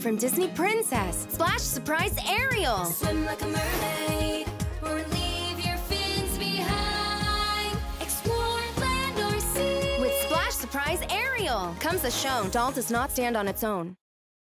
From Disney Princess, Splash Surprise Ariel. Swim like a mermaid or leave your fins behind. Explore land or sea. With Splash Surprise Ariel comes a show doll does not stand on its own.